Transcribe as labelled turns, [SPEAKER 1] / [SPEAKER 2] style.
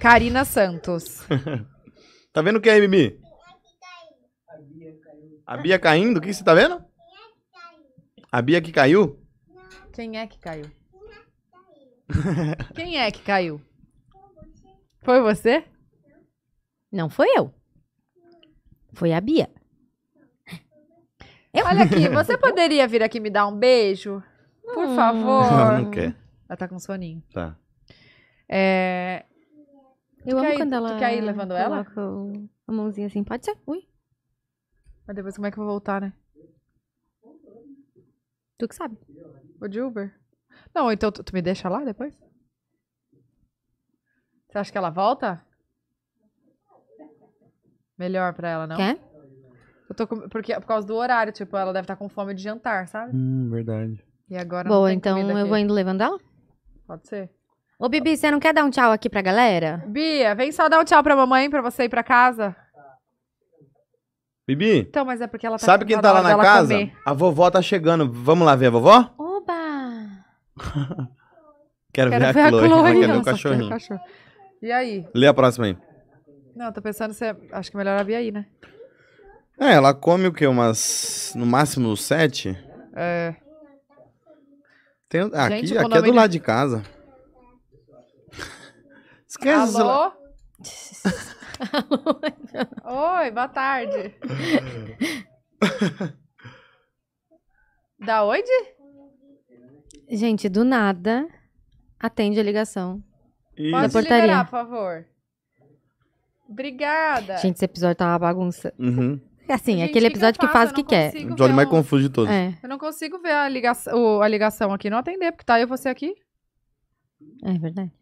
[SPEAKER 1] Karina Santos.
[SPEAKER 2] Tá vendo o que aí, Bibi? A Bia caindo? O que você tá vendo? A Bia que caiu?
[SPEAKER 1] Quem é que caiu? Quem é que caiu? Foi você?
[SPEAKER 3] Não foi eu. Foi a Bia.
[SPEAKER 1] Olha aqui, você poderia vir aqui me dar um beijo? Por favor.
[SPEAKER 2] Não quer.
[SPEAKER 1] Ela tá com soninho.
[SPEAKER 2] Tá.
[SPEAKER 1] É...
[SPEAKER 3] Eu amo
[SPEAKER 1] ir-
[SPEAKER 3] quando
[SPEAKER 1] tu
[SPEAKER 3] ela.
[SPEAKER 1] quer ir levando ela?
[SPEAKER 3] coloca a mãozinha assim. Pode ser. Ui.
[SPEAKER 1] Mas depois como é que eu vou voltar, né?
[SPEAKER 3] Tu que sabe.
[SPEAKER 1] Vou de Uber? Não, então tu, tu me deixa lá depois? Você acha que ela volta? Melhor pra ela, não?
[SPEAKER 3] Quer?
[SPEAKER 1] Eu tô com... Porque, por causa do horário, tipo, ela deve estar com fome de jantar, sabe?
[SPEAKER 2] Hum, verdade.
[SPEAKER 1] E agora não
[SPEAKER 3] Boa,
[SPEAKER 1] tem
[SPEAKER 3] então eu
[SPEAKER 1] aqui.
[SPEAKER 3] vou indo levando ela?
[SPEAKER 1] Pode ser.
[SPEAKER 3] Ô, Bibi, você não quer dar um tchau aqui pra galera?
[SPEAKER 1] Bia, vem só dar um tchau pra mamãe pra você ir pra casa.
[SPEAKER 2] Bibi,
[SPEAKER 1] Então, mas é porque ela tá
[SPEAKER 2] sabe quem
[SPEAKER 1] tá
[SPEAKER 2] lá na casa?
[SPEAKER 1] comer.
[SPEAKER 2] A vovó tá chegando. Vamos lá ver a vovó?
[SPEAKER 3] Oba!
[SPEAKER 2] Quero,
[SPEAKER 1] Quero
[SPEAKER 2] ver a
[SPEAKER 1] ver a
[SPEAKER 2] Chloe.
[SPEAKER 1] Chloe.
[SPEAKER 2] Ela quer ver o cachorrinho.
[SPEAKER 1] quero cachorro. E aí?
[SPEAKER 2] Lê a próxima aí.
[SPEAKER 1] Não, eu tô pensando se é... Acho que é melhor a Bia aí, né?
[SPEAKER 2] É, ela come o quê? Umas. No máximo sete?
[SPEAKER 1] É...
[SPEAKER 2] Tem... ah, Aqui,
[SPEAKER 1] Gente,
[SPEAKER 2] aqui é do lado de casa. Esquece.
[SPEAKER 1] Alô? Oi, boa tarde. da onde?
[SPEAKER 3] Gente, do nada, atende a ligação.
[SPEAKER 2] Ih,
[SPEAKER 1] Pode
[SPEAKER 3] portaria.
[SPEAKER 1] liberar, por favor. Obrigada.
[SPEAKER 3] Gente, esse episódio tá uma bagunça.
[SPEAKER 2] Uhum.
[SPEAKER 3] Assim,
[SPEAKER 1] Gente,
[SPEAKER 3] aquele
[SPEAKER 1] que que
[SPEAKER 3] episódio que,
[SPEAKER 1] faço?
[SPEAKER 3] faz o que quer.
[SPEAKER 2] O episódio mais confuso de todos.
[SPEAKER 3] É,
[SPEAKER 1] Eu não consigo ver a ligação, o- a ligação aqui, não atender, porque tá eu e você aqui.
[SPEAKER 3] é verdade.